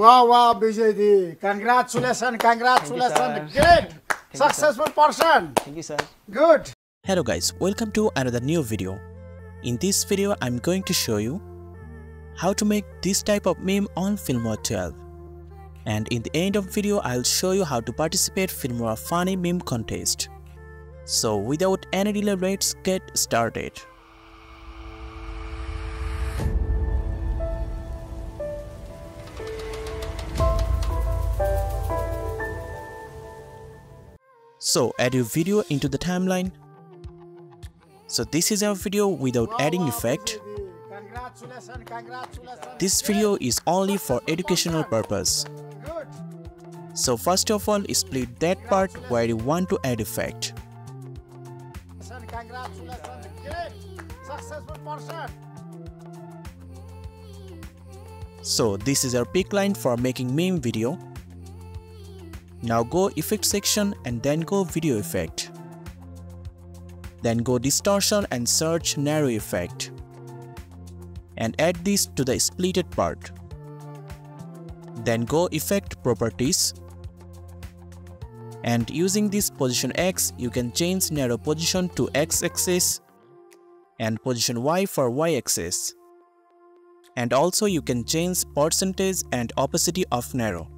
Wow, wow, Vijay Congratulations, congratulations. Great. Successful person. Thank you, sir. Good. Hello guys, welcome to another new video. In this video, I'm going to show you how to make this type of meme on Filmora 12. And in the end of video, I'll show you how to participate Filmora Funny Meme Contest. So without any delay, let's get started. So add your video into the timeline. So this is our video without adding effect. This video is only for educational purpose. So first of all, split that part where you want to add effect. So this is our pick line for making meme video. Now go effect section and then go video effect. Then go distortion and search narrow effect. And add this to the splitted part. Then go effect properties. And using this position X, you can change narrow position to X axis and position Y for Y axis. And also you can change percentage and opacity of narrow.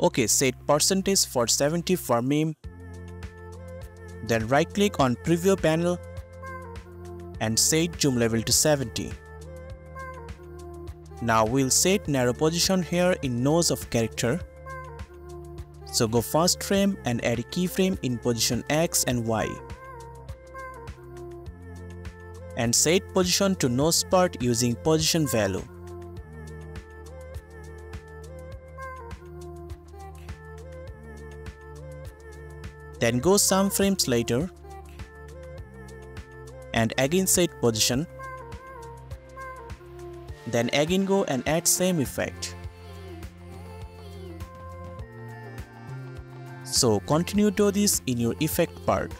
Okay, set percentage for 70 for meme. Then right click on preview panel and set zoom level to 70. Now we'll set narrow position here in nose of character. So go first frame and add a keyframe in position X and Y. And set position to nose part using position value. Then go some frames later and again set position. Then again go and add same effect. So continue to this in your effect part.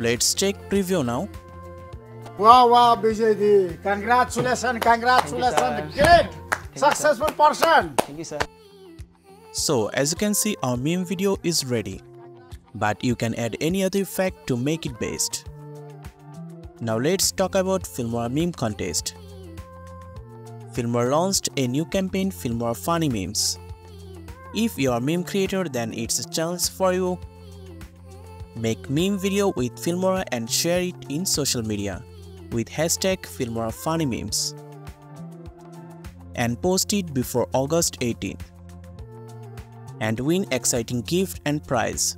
Let's check preview now. Wow, wow, Vijay Congratulations, congratulations. sir. Great. you, sir. Successful person. Thank you, sir. So as you can see our meme video is ready. But you can add any other effect to make it best. Now let's talk about Filmora meme contest. Filmora launched a new campaign Filmora Funny Memes. If you are a meme creator then it's a chance for you. Make meme video with Filmora and share it in social media with hashtag Filmora Funny Memes. And post it before August 18th and win exciting gift and prize.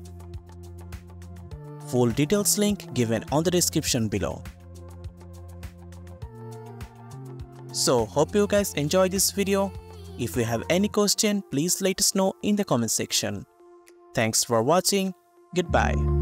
Full details link given on the description below. So hope you guys enjoy this video. If you have any question please let us know in the comment section. Thanks for watching. Goodbye.